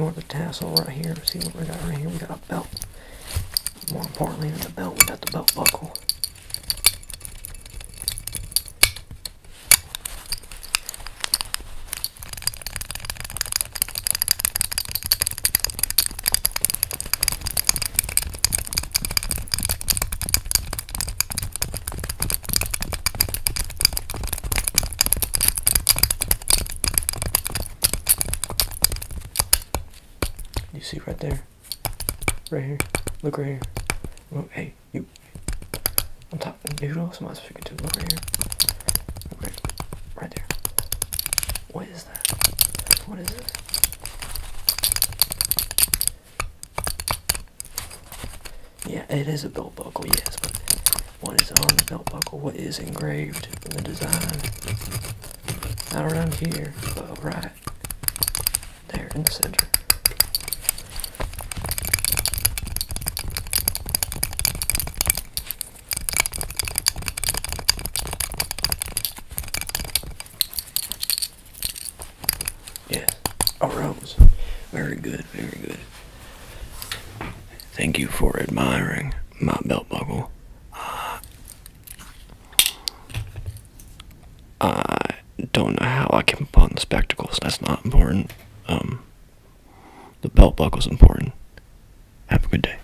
Ignore the tassel right here. See what we got right here? We got a belt. More importantly the belt buckle. You see right there? Right here. Look right here. Look, hey, you. On top. Who else am I speaking to? Look right here. Look right, right there. What is that? What is this? Yeah, it is a belt buckle, yes, but what is on the belt buckle? What is engraved in the design? Not around here, but right there in the center. Yes, a rose. Very good, very good. Thank you for admiring my belt buckle. Uh, I don't know how I came upon the spectacles. That's not important. Um, the belt buckle's important. Have a good day.